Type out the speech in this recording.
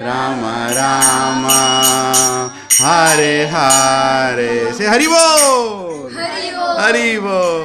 Rama Rama Hare Hare Say Hari Bol Hari बोल Hari Bol